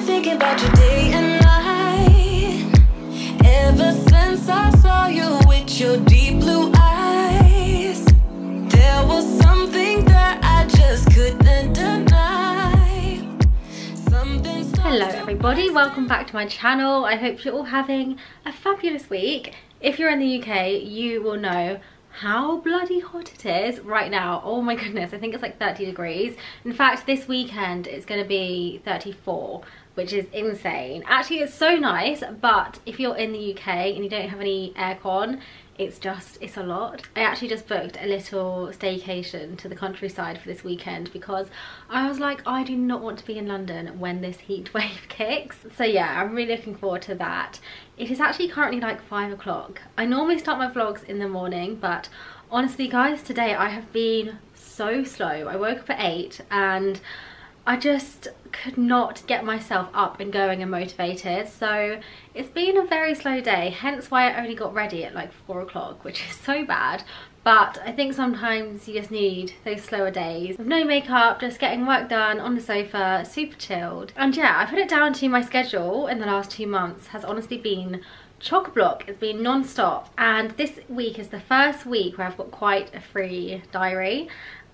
been thinking about you day and night. Ever since I saw you with your deep blue eyes, there was something that I just couldn't deny. Hello everybody, welcome back to my channel. I hope you're all having a fabulous week. If you're in the UK, you will know how bloody hot it is right now. Oh my goodness, I think it's like 30 degrees. In fact, this weekend it's gonna be 34, which is insane. Actually, it's so nice, but if you're in the UK and you don't have any aircon, it's just it's a lot. I actually just booked a little staycation to the countryside for this weekend because i was like i do not want to be in london when this heat wave kicks. So yeah i'm really looking forward to that. It is actually currently like five o'clock. I normally start my vlogs in the morning but honestly guys today i have been so slow. I woke up at eight and I just could not get myself up and going and motivated. So it's been a very slow day hence why I only got ready at like four o'clock which is so bad. But I think sometimes you just need those slower days with no makeup just getting work done on the sofa super chilled. And yeah I put it down to my schedule in the last two months has honestly been chock-a-block it's been non-stop. And this week is the first week where I've got quite a free diary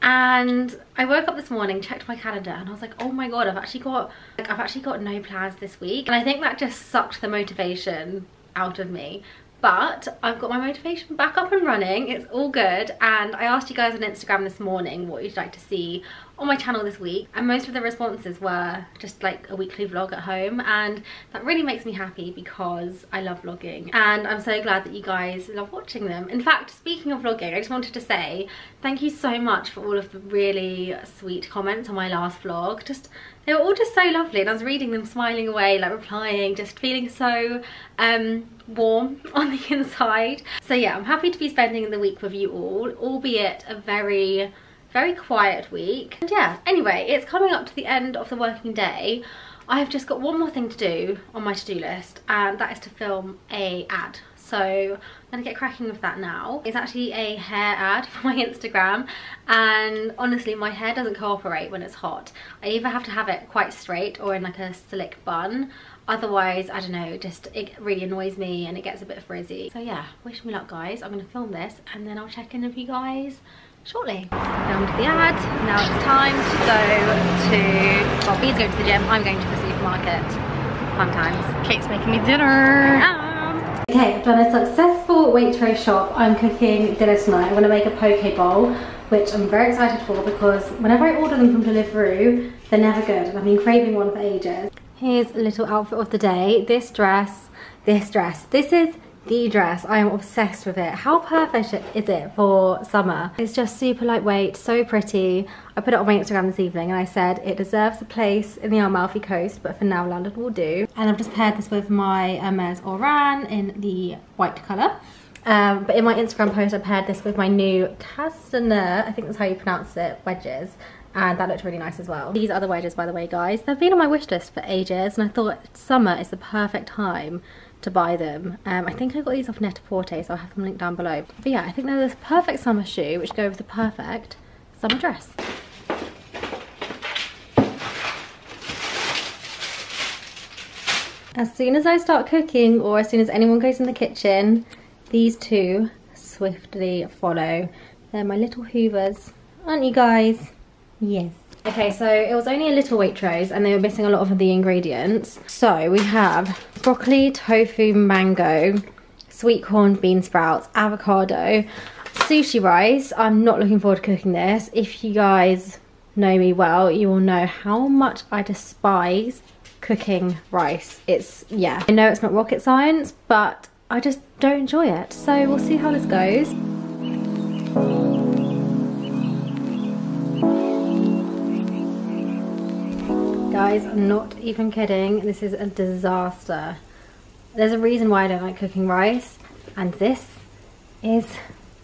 and I woke up this morning checked my calendar and I was like oh my god I've actually got like I've actually got no plans this week. And I think that just sucked the motivation out of me but I've got my motivation back up and running. It's all good. And I asked you guys on Instagram this morning what you'd like to see on my channel this week. And most of the responses were just like a weekly vlog at home. And that really makes me happy because I love vlogging. And I'm so glad that you guys love watching them. In fact, speaking of vlogging, I just wanted to say thank you so much for all of the really sweet comments on my last vlog. Just they were all just so lovely and I was reading them smiling away like replying just feeling so um warm on the inside so yeah i'm happy to be spending the week with you all albeit a very very quiet week. And yeah, anyway, it's coming up to the end of the working day. I have just got one more thing to do on my to-do list and that is to film a ad. So I'm gonna get cracking with that now. It's actually a hair ad for my Instagram and honestly my hair doesn't cooperate when it's hot. I either have to have it quite straight or in like a slick bun. Otherwise, I don't know, just it really annoys me and it gets a bit frizzy. So yeah, wish me luck guys. I'm gonna film this and then I'll check in with you guys shortly. Filmed the ad, now it's time to go to, well Bee's going to the gym, I'm going to the supermarket. Fun times. Kate's making me dinner. Okay, I've done a successful Waitrose shop. I'm cooking dinner tonight. I'm gonna make a poke bowl, which I'm very excited for because whenever I order them from Deliveroo, they're never good I've been craving one for ages. Here's a little outfit of the day. This dress, this dress. This is the dress i am obsessed with it how perfect is it for summer it's just super lightweight so pretty i put it on my instagram this evening and i said it deserves a place in the amalfi coast but for now london will do and i've just paired this with my hermes oran in the white color um, but in my Instagram post, I paired this with my new Castaner, I think that's how you pronounce it, wedges. And that looked really nice as well. These are the wedges, by the way, guys. They've been on my wish list for ages, and I thought summer is the perfect time to buy them. Um, I think I got these off Net-a-Porter, so I'll have them linked down below. But yeah, I think they're the perfect summer shoe, which go with the perfect summer dress. As soon as I start cooking, or as soon as anyone goes in the kitchen, these two swiftly follow. They're my little hoovers. Aren't you guys? Yes. Okay, so it was only a little Waitrose and they were missing a lot of the ingredients. So we have broccoli, tofu, mango, sweet corn, bean sprouts, avocado, sushi rice. I'm not looking forward to cooking this. If you guys know me well, you will know how much I despise cooking rice. It's, yeah, I know it's not rocket science, but I just don't enjoy it. So we'll see how this goes. Guys, I'm not even kidding. This is a disaster. There's a reason why I don't like cooking rice. And this is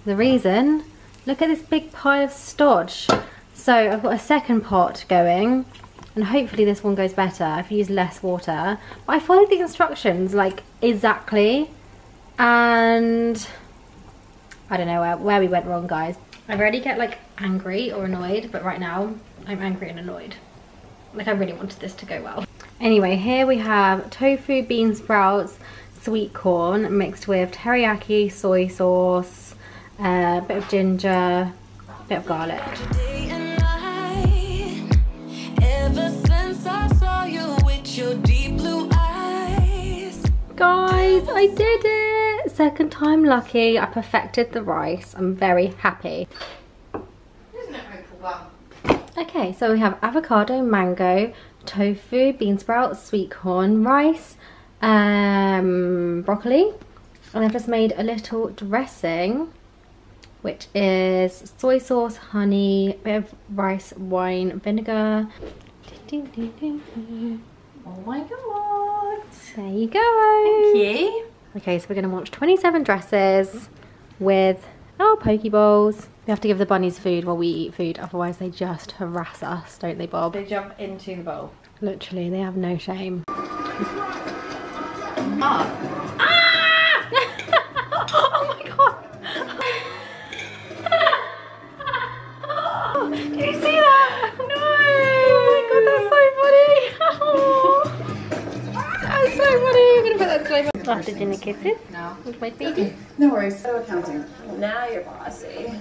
the reason. Look at this big pile of stodge. So I've got a second pot going. And hopefully this one goes better. I've used less water. But I followed the instructions like exactly. And I don't know where, where we went wrong, guys. I rarely get like angry or annoyed. But right now I'm angry and annoyed. Like I really wanted this to go well. Anyway, here we have tofu, bean sprouts, sweet corn mixed with teriyaki, soy sauce, a uh, bit of ginger, a bit of garlic. Guys, I did it! Second time lucky. I perfected the rice. I'm very happy. Okay, so we have avocado, mango, tofu, bean sprouts, sweet corn, rice, um, broccoli. And I've just made a little dressing, which is soy sauce, honey, bit of rice, wine, vinegar. Oh my god. There you go. Thank you. Okay, so we're going to watch 27 dresses with our poke bowls. We have to give the bunnies food while we eat food, otherwise they just harass us, don't they, Bob? They jump into the bowl. Literally, they have no shame. Ah! ah! oh my god! Did you see that? No! Oh my god, that's so funny! that's so funny! I'm gonna put that disclaimer. After dinner kisses? No. With my baby? No worries. So accounting. Now you're bossy.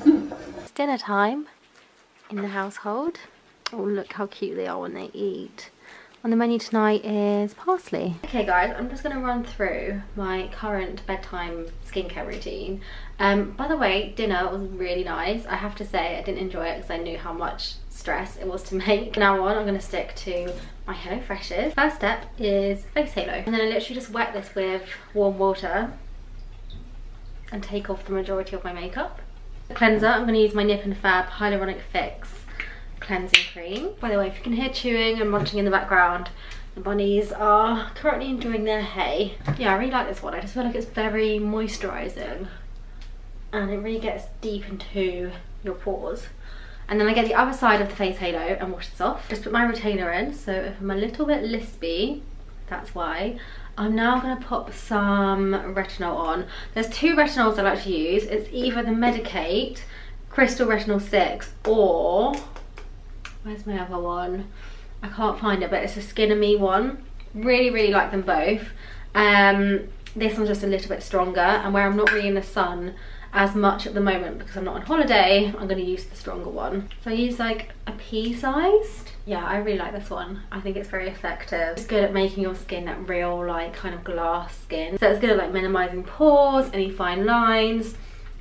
it's dinner time in the household. Oh, look how cute they are when they eat. On the menu tonight is parsley. Okay guys, I'm just going to run through my current bedtime skincare routine. Um, by the way, dinner was really nice. I have to say I didn't enjoy it because I knew how much stress it was to make. From now on, I'm going to stick to my Hello Freshes. First step is face halo. And then I literally just wet this with warm water and take off the majority of my makeup. The cleanser, I'm going to use my Nip and Fab Hyaluronic Fix cleansing cream. By the way, if you can hear chewing and munching in the background, the bunnies are currently enjoying their hay. Yeah, I really like this one. I just feel like it's very moisturising and it really gets deep into your pores. And then I get the other side of the face halo and wash this off. Just put my retainer in, so if I'm a little bit lispy, that's why. I'm now going to pop some retinol on. There's two retinols I like to use. It's either the Medik8 Crystal Retinol 6 or where's my other one i can't find it but it's a skin me one really really like them both um this one's just a little bit stronger and where i'm not really in the sun as much at the moment because i'm not on holiday i'm going to use the stronger one so i use like a pea sized yeah i really like this one. I think it's very effective. It's good at making your skin that real like kind of glass skin. So it's good at like minimizing pores any fine lines.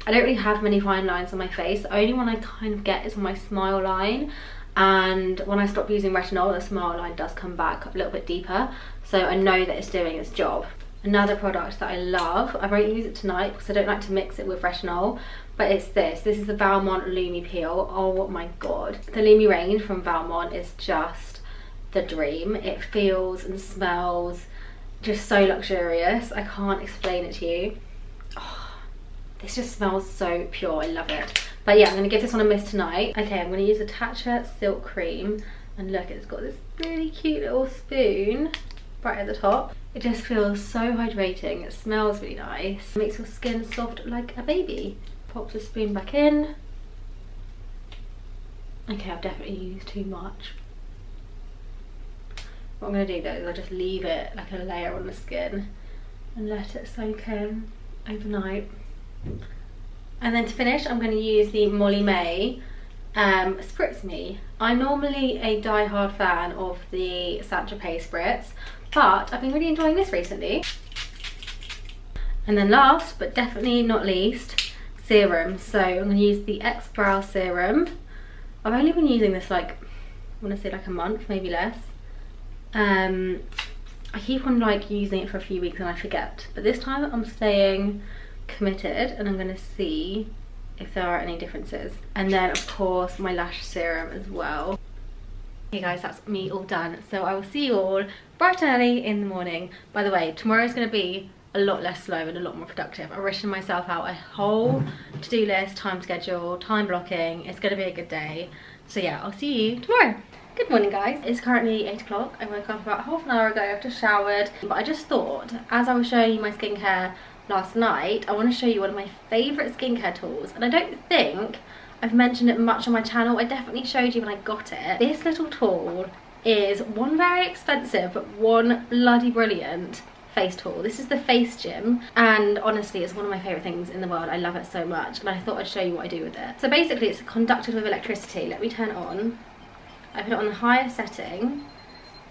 I don't really have many fine lines on my face. The only one I kind of get is on my smile line. And when I stop using retinol the smile line does come back a little bit deeper. So I know that it's doing its job. Another product that I love, I won't use it tonight because I don't like to mix it with retinol but it's this, this is the Valmont Lumi Peel, oh my god. The Lumi range from Valmont is just the dream, it feels and smells just so luxurious, I can't explain it to you. Oh, this just smells so pure, I love it. But yeah, I'm going to give this one a miss tonight. Okay, I'm going to use the Tatcha Silk Cream. And look, it's got this really cute little spoon right at the top. It just feels so hydrating. It smells really nice. It makes your skin soft like a baby. Pop the spoon back in. Okay, I've definitely used too much. What I'm going to do though is I'll just leave it like a layer on the skin and let it soak in overnight. And then to finish, I'm going to use the Molly-Mae um, Spritz Me. I'm normally a die-hard fan of the Saint Tropez Spritz, but I've been really enjoying this recently. And then last, but definitely not least, serum. So I'm going to use the X Brow Serum. I've only been using this like, I want to say like a month, maybe less. Um, I keep on like using it for a few weeks and I forget. But this time I'm staying committed and I'm going to see if there are any differences. And then of course my lash serum as well. Okay guys, that's me all done. So I will see you all bright and early in the morning. By the way, tomorrow is going to be a lot less slow and a lot more productive. I've written myself out a whole to-do list, time schedule, time blocking. It's going to be a good day. So yeah, I'll see you tomorrow. Good morning guys. It's currently 8 o'clock. I woke up about half an hour ago, I've just showered. But I just thought, as I was showing you my skincare last night, I want to show you one of my favourite skincare tools. And I don't think I've mentioned it much on my channel. I definitely showed you when I got it. This little tool is one very expensive but one bloody brilliant face tool. This is the Face Gym and honestly it's one of my favourite things in the world. I love it so much and I thought I'd show you what I do with it. So basically it's conducted with electricity. Let me turn it on. I put it on the highest setting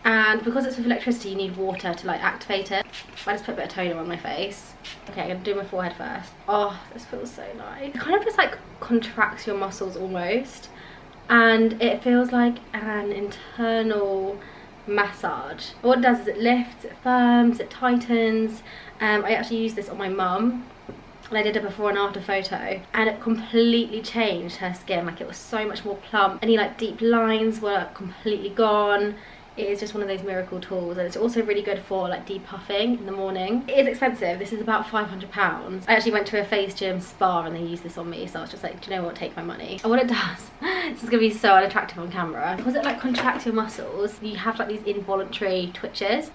and because it's with electricity you need water to like activate it. I just put a bit of toner on my face. Okay, I'm gonna do my forehead first. Oh, this feels so nice. It kind of just like contracts your muscles almost and it feels like an internal massage. What it does is it lifts, it firms, it tightens. Um, I actually used this on my mum. And I did a before and after photo. And it completely changed her skin. Like it was so much more plump. Any like deep lines were completely gone it is just one of those miracle tools and it's also really good for like depuffing in the morning. It is expensive. This is about 500 pounds. I actually went to a face gym spa and they used this on me so i was just like do you know what? Take my money. And what it does this is gonna be so unattractive on camera. Because it like contracts your muscles you have like these involuntary twitches.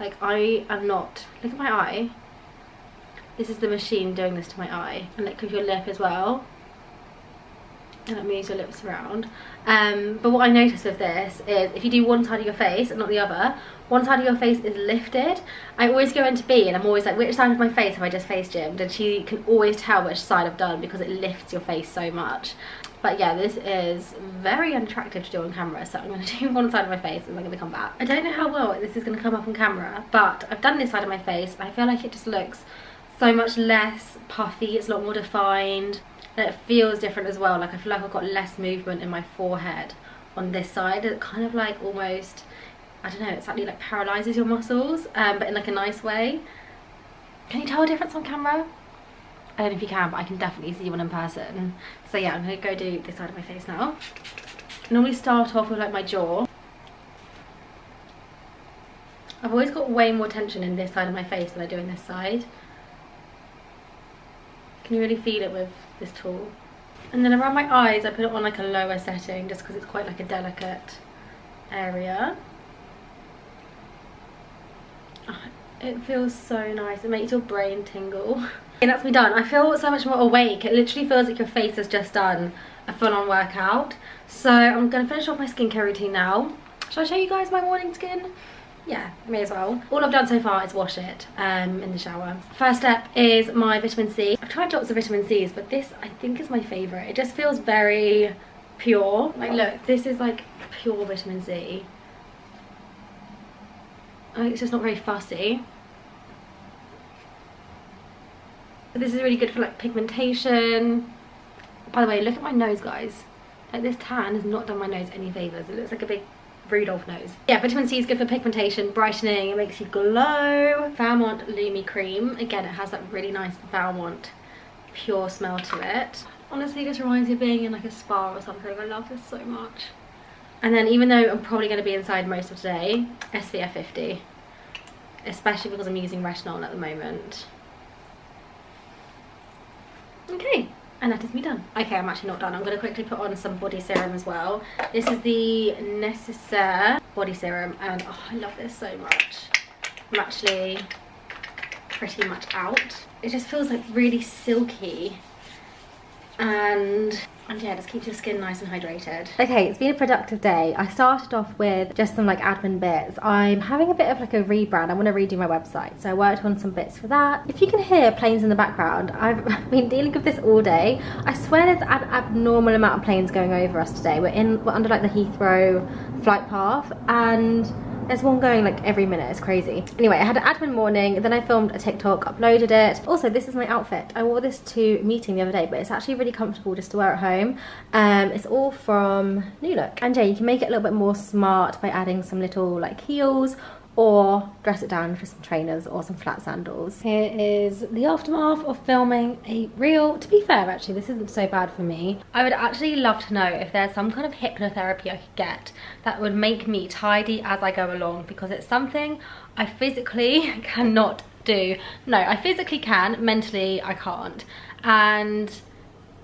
Like i am not look at my eye. This is the machine doing this to my eye and like with your lip as well and it moves your lips around. Um, but what I noticed of this is if you do one side of your face and not the other one side of your face is lifted. I always go into B and I'm always like which side of my face have I just face gymmed? And she can always tell which side I've done because it lifts your face so much. But yeah this is very unattractive to do on camera so I'm going to do one side of my face and I'm going to come back. I don't know how well this is going to come up on camera but I've done this side of my face I feel like it just looks so much less puffy it's a lot more defined and it feels different as well. Like I feel like I've got less movement in my forehead on this side. It kind of like almost I don't know it's like like paralyzes your muscles um, but in like a nice way. Can you tell a difference on camera? I don't know if you can but I can definitely see one in person. So yeah I'm gonna go do this side of my face now. Normally start off with like my jaw. I've always got way more tension in this side of my face than I do in this side can you really feel it with this tool? And then around my eyes, I put it on like a lower setting just because it's quite like a delicate area. Oh, it feels so nice. It makes your brain tingle. and that's me done. I feel so much more awake. It literally feels like your face has just done a full-on workout. So I'm going to finish off my skincare routine now. Shall I show you guys my morning skin? Yeah, may as well. All I've done so far is wash it um, in the shower. First step is my vitamin C. I've tried lots of vitamin C's, but this I think is my favourite. It just feels very pure. Like look, this is like pure vitamin C. it's just not very fussy. This is really good for like pigmentation. By the way, look at my nose, guys. Like this tan has not done my nose any favours. It looks like a big Rudolph nose. Yeah, vitamin C is good for pigmentation, brightening, it makes you glow. Valmont Lumi Cream, again it has that really nice Valmont pure smell to it. Honestly, this reminds me of being in like a spa or something. I love this so much. And then even though I'm probably going to be inside most of today, SPF 50. Especially because I'm using retinol at the moment. Okay, and that is me done. Okay, I'm actually not done. I'm going to quickly put on some body serum as well. This is the Necessaire body serum and oh, I love this so much. I'm actually pretty much out. It just feels like really silky and and yeah, just keeps your skin nice and hydrated. Okay, it's been a productive day. I started off with just some like admin bits. I'm having a bit of like a rebrand. I want to redo my website. So I worked on some bits for that. If you can hear planes in the background, I've been dealing with this all day. I swear there's an abnormal amount of planes going over us today. We're in, we're under like the Heathrow flight path and there's one going like every minute, it's crazy. Anyway, I had an admin morning, then I filmed a TikTok, uploaded it. Also, this is my outfit. I wore this to meeting the other day, but it's actually really comfortable just to wear at home. Um, it's all from New Look. And yeah, you can make it a little bit more smart by adding some little like heels or dress it down for some trainers or some flat sandals. Here is the aftermath of filming a reel. To be fair, actually, this isn't so bad for me. I would actually love to know if there's some kind of hypnotherapy I could get that would make me tidy as I go along because it's something I physically cannot do. No, I physically can, mentally I can't. And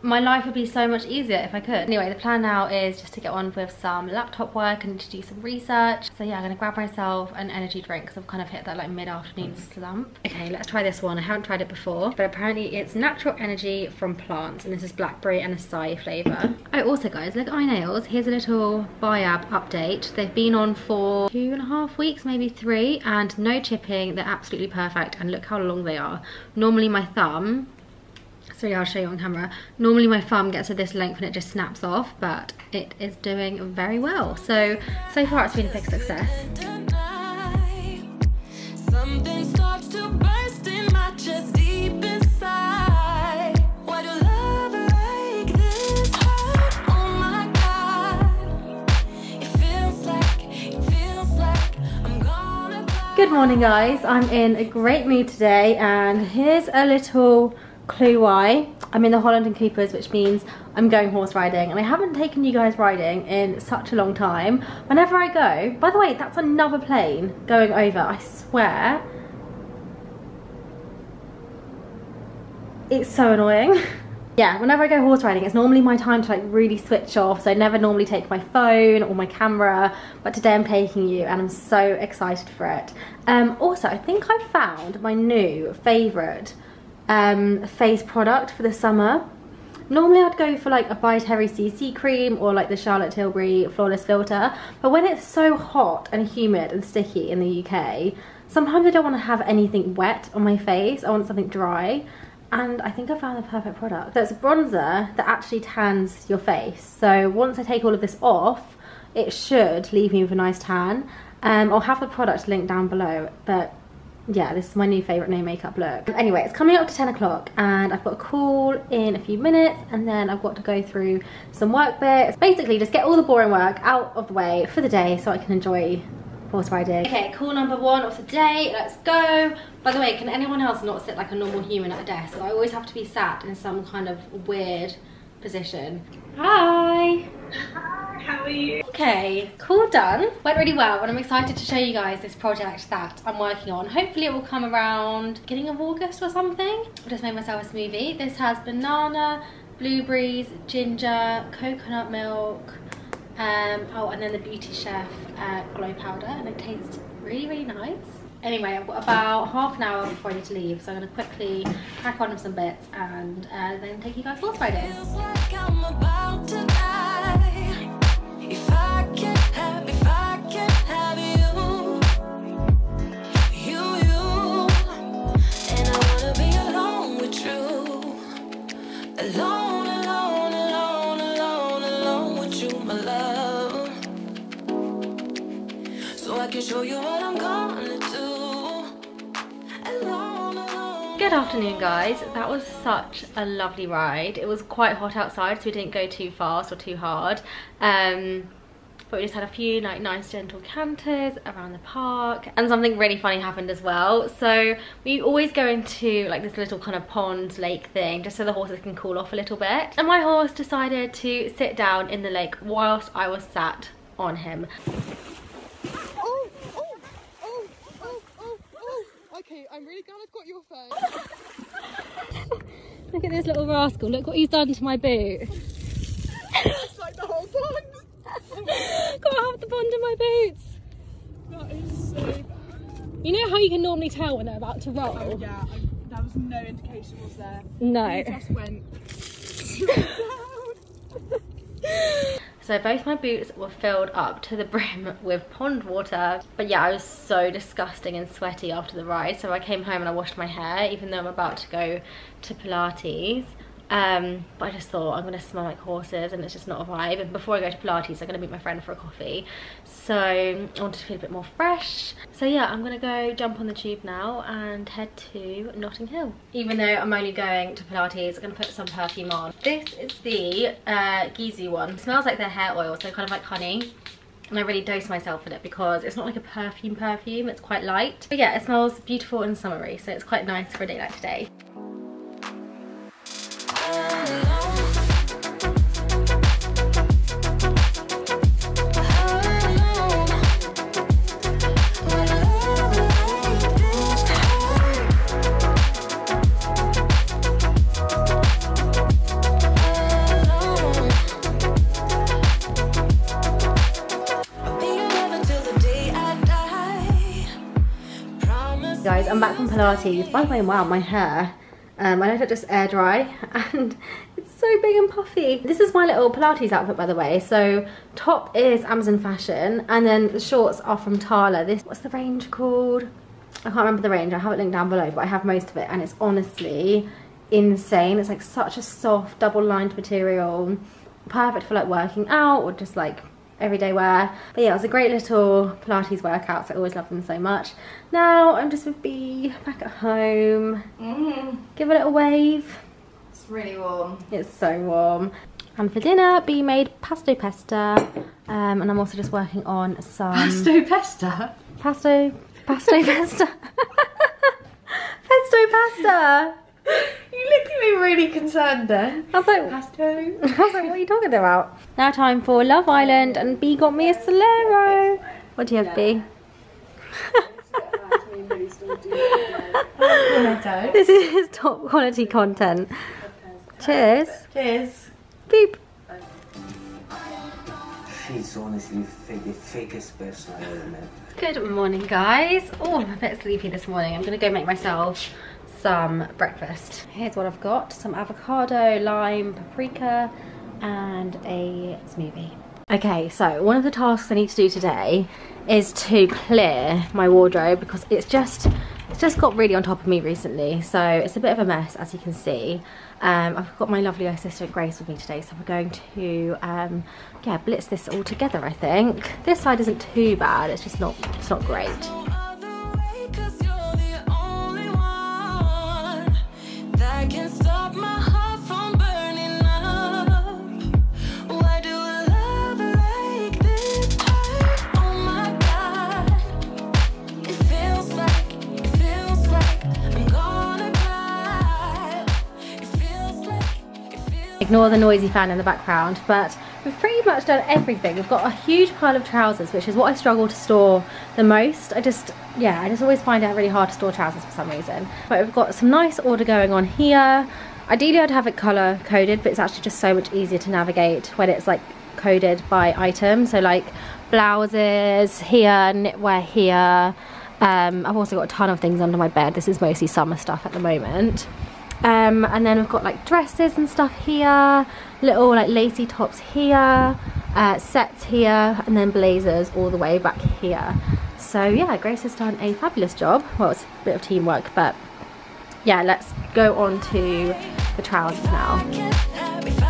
my life would be so much easier if I could. Anyway, the plan now is just to get on with some laptop work and to do some research. So yeah, I'm gonna grab myself an energy drink because I've kind of hit that like mid-afternoon mm. slump. Okay, let's try this one. I haven't tried it before, but apparently it's natural energy from plants and this is blackberry and acai flavour. Oh, also guys, look at my nails. Here's a little Biab update. They've been on for two and a half weeks, maybe three, and no chipping. They're absolutely perfect and look how long they are. Normally my thumb so yeah, I'll show you on camera. Normally my thumb gets to this length and it just snaps off, but it is doing very well. So, so far it's been a big success. Good morning guys, I'm in a great mood today and here's a little clue why. I'm in the Holland and Coopers, which means I'm going horse riding. And I haven't taken you guys riding in such a long time. Whenever I go, by the way, that's another plane going over, I swear. It's so annoying. yeah, whenever I go horse riding, it's normally my time to like really switch off. So I never normally take my phone or my camera, but today I'm taking you and I'm so excited for it. Um, also, I think I found my new favorite um, face product for the summer. Normally I'd go for like a By Terry CC cream or like the Charlotte Tilbury Flawless Filter. But when it's so hot and humid and sticky in the UK, sometimes I don't want to have anything wet on my face. I want something dry. And I think I found the perfect product. So it's a bronzer that actually tans your face. So once I take all of this off, it should leave me with a nice tan. Um, I'll have the product linked down below, but yeah, this is my new favourite no makeup look. Anyway, it's coming up to 10 o'clock and I've got a call in a few minutes and then I've got to go through some work bits. Basically, just get all the boring work out of the way for the day so I can enjoy horse riding. Okay, call number one of the day, let's go. By the way, can anyone else not sit like a normal human at a desk? I always have to be sat in some kind of weird position. Hi. Hi, how are you? Okay, cool done. Went really well and I'm excited to show you guys this project that I'm working on. Hopefully it will come around beginning of August or something. I just made myself a smoothie. This has banana, blueberries, ginger, coconut milk, um, oh and then the Beauty Chef uh, glow powder and it tastes really, really nice. Anyway, I've got about half an hour before I need to leave, so I'm going to quickly crack on with some bits and uh, then take you guys horse riding. Guys, that was such a lovely ride. It was quite hot outside so we didn't go too fast or too hard. Um, but we just had a few like nice gentle canters around the park and something really funny happened as well so we always go into like this little kind of pond lake thing just so the horses can cool off a little bit and my horse decided to sit down in the lake whilst I was sat on him I'm really glad I've got your phone. Look at this little rascal. Look what he's done to my boot. it's like the whole pond. got half the pond in my boots. That is so bad. You know how you can normally tell when they're about to roll? Oh, yeah, I, there was no indication, was there? No. He just went So both my boots were filled up to the brim with pond water. But yeah, I was so disgusting and sweaty after the ride. So I came home and I washed my hair, even though I'm about to go to Pilates. Um, but I just thought I'm gonna smell like horses and it's just not a vibe. And before I go to Pilates, I'm gonna meet my friend for a coffee. So I wanted to feel a bit more fresh. So yeah, I'm gonna go jump on the tube now and head to Notting Hill. Even though I'm only going to Pilates, I'm gonna put some perfume on. This is the uh, one. It smells like their hair oil, so kind of like honey and I really dose myself in it because it's not like a perfume perfume, it's quite light. But yeah, it smells beautiful and summery, so it's quite nice for a day like today. By the way, wow, my hair. Um, I let it just air dry and it's so big and puffy. This is my little Pilates outfit, by the way. So top is Amazon Fashion and then the shorts are from Tala. This, what's the range called? I can't remember the range. I have it linked down below, but I have most of it and it's honestly insane. It's like such a soft double lined material. Perfect for like working out or just like everyday wear. But yeah, it was a great little Pilates workout, so I always love them so much. Now I'm just with B, back at home. Mm, Give a little wave. it's really warm. It's so warm. And for dinner, B made pasto pesta. Um, and I'm also just working on some... pesta. Pasto... Pasto pesta. pesto pasta. You looked at me really concerned then. I was like, Pesto. I was like, what are you talking about? Now time for Love Island and B got me a Solero. What do you have, B? this is top quality content. Cheers. Cheers. Beep. She's honestly the fakest person I ever met. Good morning, guys. Oh, I'm a bit sleepy this morning. I'm gonna go make myself some breakfast. Here's what I've got. Some avocado, lime, paprika, and a smoothie. Okay, so one of the tasks I need to do today is to clear my wardrobe because it's just it's just got really on top of me recently so it's a bit of a mess as you can see um, I've got my lovely assistant Grace with me today so we're going to um, yeah blitz this all together I think this side isn't too bad it's just not it's not great ignore the noisy fan in the background but we've pretty much done everything. We've got a huge pile of trousers which is what I struggle to store the most. I just yeah I just always find it really hard to store trousers for some reason. But we've got some nice order going on here. Ideally I'd have it color coded but it's actually just so much easier to navigate when it's like coded by item. So like blouses here knitwear here. Um, I've also got a ton of things under my bed. This is mostly summer stuff at the moment. Um, and then we've got like dresses and stuff here, little like lacy tops here, uh, sets here, and then blazers all the way back here. So yeah, Grace has done a fabulous job. Well, it's a bit of teamwork, but yeah, let's go on to the trousers now.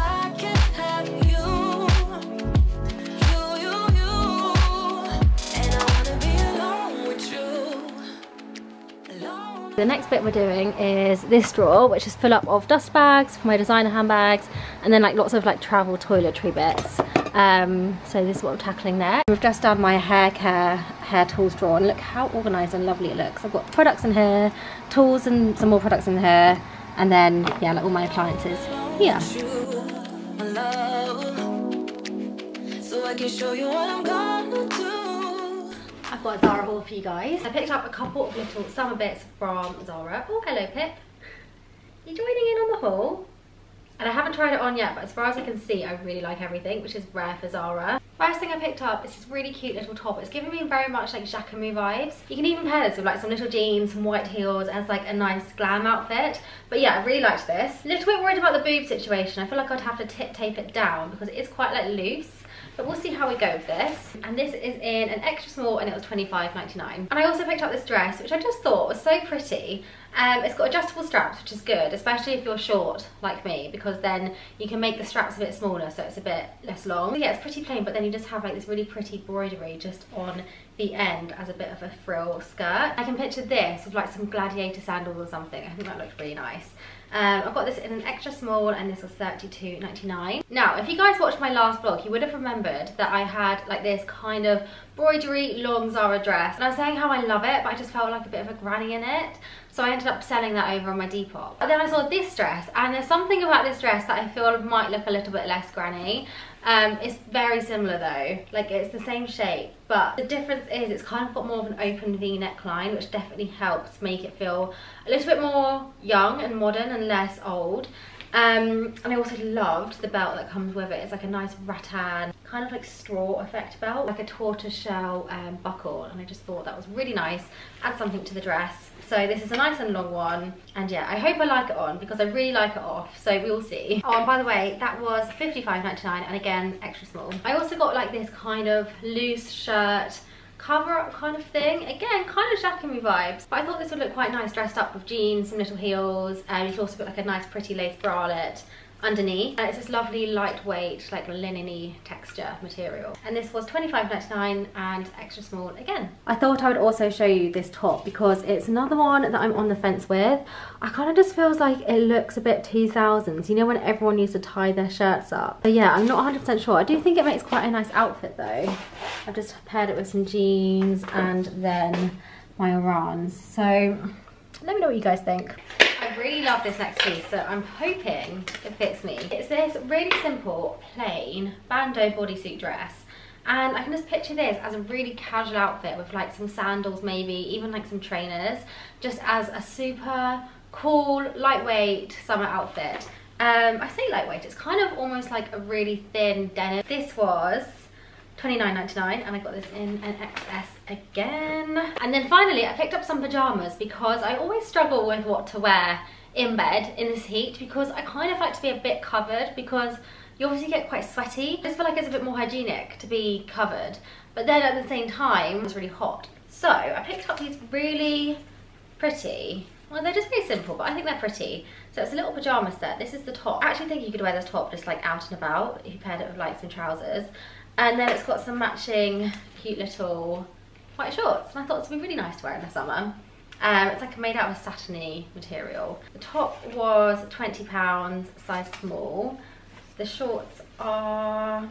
The next bit we're doing is this drawer, which is full up of dust bags for my designer handbags, and then like lots of like travel toiletry bits. Um, so this is what I'm tackling there. We've just done my hair care, hair tools drawer, and look how organised and lovely it looks. I've got products in here, tools and some more products in here, and then yeah, like all my appliances here. so I can show you what I'm gonna do. I've got a Zara haul for you guys. I picked up a couple of little summer bits from Zara. Oh, hello Pip. You joining in on the haul? And I haven't tried it on yet, but as far as I can see, I really like everything, which is rare for Zara. First thing I picked up is this really cute little top. It's giving me very much like Jacquemus vibes. You can even pair this with like some little jeans, some white heels as like a nice glam outfit. But yeah, I really liked this. A little bit worried about the boob situation. I feel like I'd have to tip tape it down because it is quite like loose. But we'll see how we go with this. And this is in an extra small and it was $25.99. And I also picked up this dress, which I just thought was so pretty. Um, it's got adjustable straps, which is good, especially if you're short like me, because then you can make the straps a bit smaller, so it's a bit less long. Yeah, it's pretty plain, but then you just have like this really pretty embroidery just on the end as a bit of a frill skirt. I can picture this with like some gladiator sandals or something. I think that looked really nice. Um, I've got this in an extra small and this was $32.99. Now, if you guys watched my last vlog, you would have remembered that I had like this kind of embroidery long Zara dress. And I was saying how I love it, but I just felt like a bit of a granny in it. So I ended up selling that over on my Depop. But then I saw this dress and there's something about this dress that I feel might look a little bit less granny. Um, it's very similar though, like it's the same shape, but the difference is it's kind of got more of an open V neckline, which definitely helps make it feel a little bit more young and modern and less old. Um, and I also loved the belt that comes with it. It's like a nice rattan, kind of like straw effect belt, like a tortoise shell um, buckle. And I just thought that was really nice. Add something to the dress. So this is a nice and long one. And yeah, I hope I like it on because I really like it off. So we will see. Oh, and by the way, that was $55.99 and again, extra small. I also got like this kind of loose shirt cover up kind of thing. Again, kind of Jacquemus vibes, but I thought this would look quite nice dressed up with jeans, some little heels, and you could also put like a nice pretty lace bralette underneath. And it's this lovely lightweight, like linen-y texture material. And this was $25.99 and extra small again. I thought I would also show you this top because it's another one that I'm on the fence with. I kind of just feels like it looks a bit 2000s. You know when everyone used to tie their shirts up? But yeah, I'm not 100% sure. I do think it makes quite a nice outfit though. I've just paired it with some jeans and then my Orans. So let me know what you guys think. I really love this next piece, so I'm hoping it fits me. It's this really simple, plain bandeau bodysuit dress. And I can just picture this as a really casual outfit with like some sandals maybe, even like some trainers, just as a super cool, lightweight summer outfit. Um, I say lightweight, it's kind of almost like a really thin denim. This was $29.99 and I got this in an XS again. And then finally I picked up some pyjamas because I always struggle with what to wear in bed in this heat because I kind of like to be a bit covered because you obviously get quite sweaty. I just feel like it's a bit more hygienic to be covered. But then at the same time, it's really hot. So I picked up these really pretty, well they're just very simple, but I think they're pretty. So it's a little pyjama set. This is the top. I actually think you could wear this top just like out and about if you paired it with like some trousers. And then it's got some matching cute little white shorts. And I thought this would be really nice to wear in the summer. Um, it's like made out of a satiny material. The top was £20, size small. The shorts are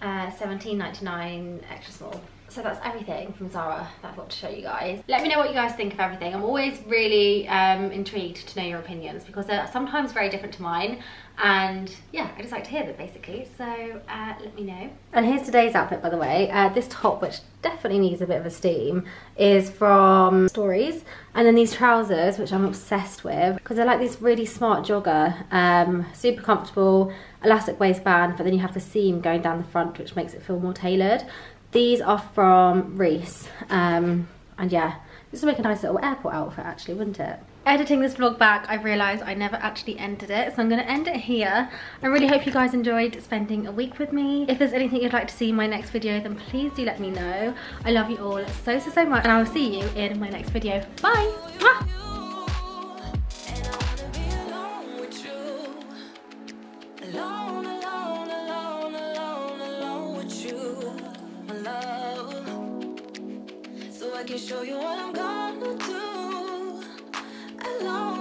uh, 17.99 extra small so that's everything from Zara that I thought to show you guys. Let me know what you guys think of everything. I'm always really um, intrigued to know your opinions because they're sometimes very different to mine and yeah I just like to hear them basically so uh, let me know. And here's today's outfit by the way. Uh, this top which definitely needs a bit of a steam is from Stories and then these trousers which I'm obsessed with because they're like this really smart jogger um, super comfortable elastic waistband but then you have the seam going down the front which makes it feel more tailored these are from Reiss Um, and yeah, this would make a nice little airport outfit actually, wouldn't it? Editing this vlog back, I realised I never actually ended it, so I'm going to end it here. I really hope you guys enjoyed spending a week with me. If there's anything you'd like to see in my next video, then please do let me know. I love you all so, so, so much, and I will see you in my next video. Bye! Mwah! Show you what I'm got. Long.